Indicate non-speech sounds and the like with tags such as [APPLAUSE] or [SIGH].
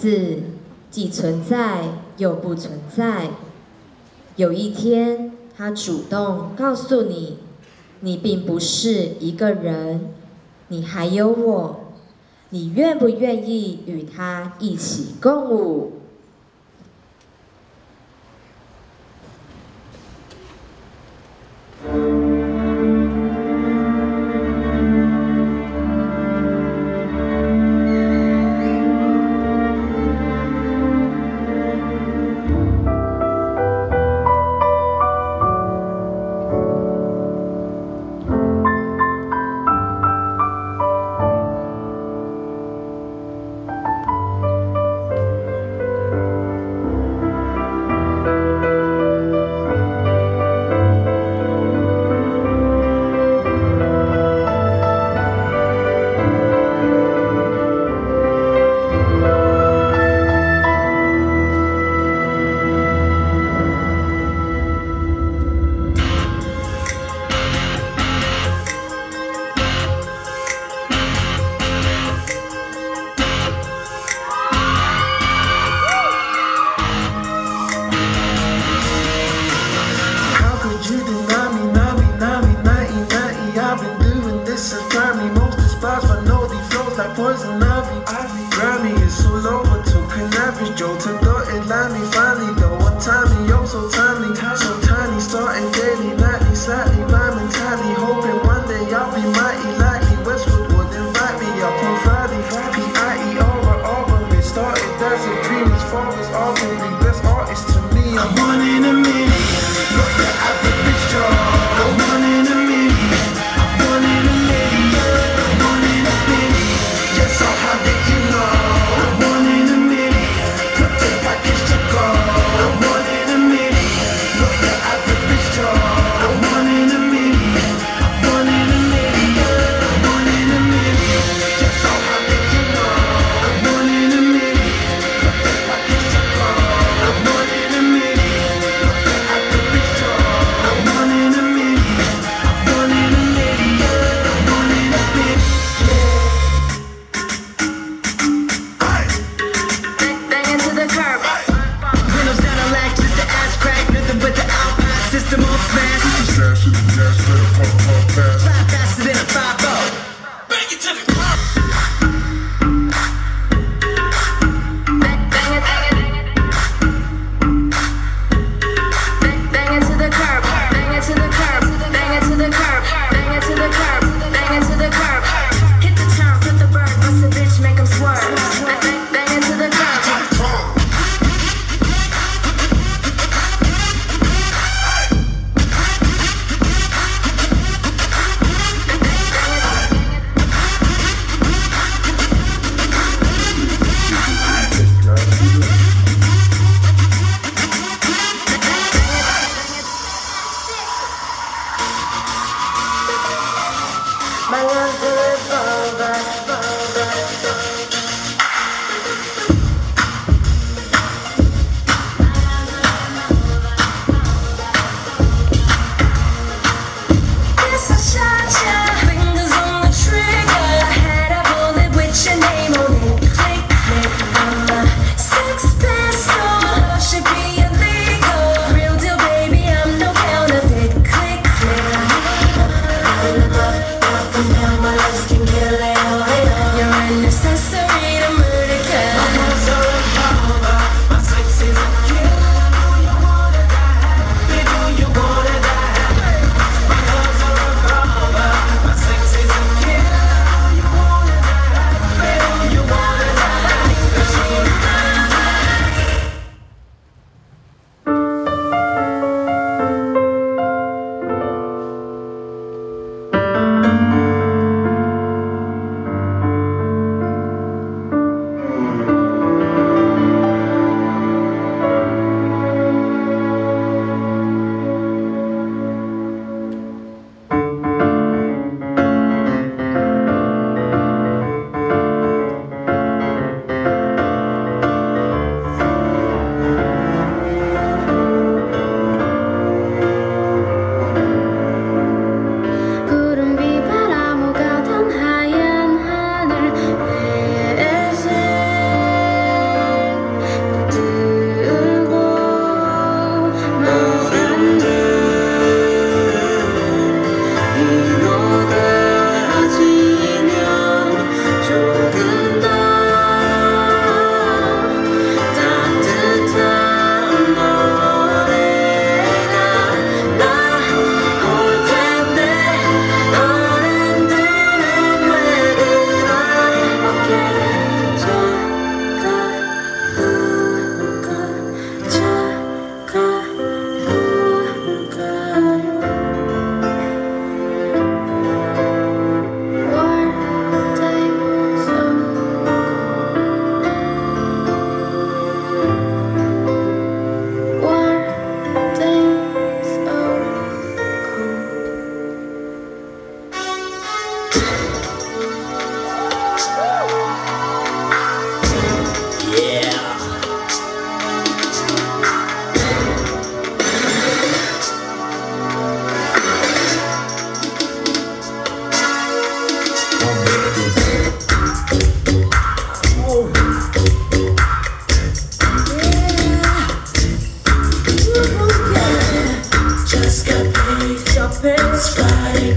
字既存在又不存在。有一天，他主动告诉你，你并不是一个人，你还有我。你愿不愿意与他一起共舞 you deny me, deny me, deny me, nighty, nighty? I've been doing this since primary. Most despised, but know these flows like poison ivy. Grammy is all over, took average. Joe to dotted line me finally. The one timey, yo, so timely, so tiny. Starting daily, nightly, slightly, uh [LAUGHS] this right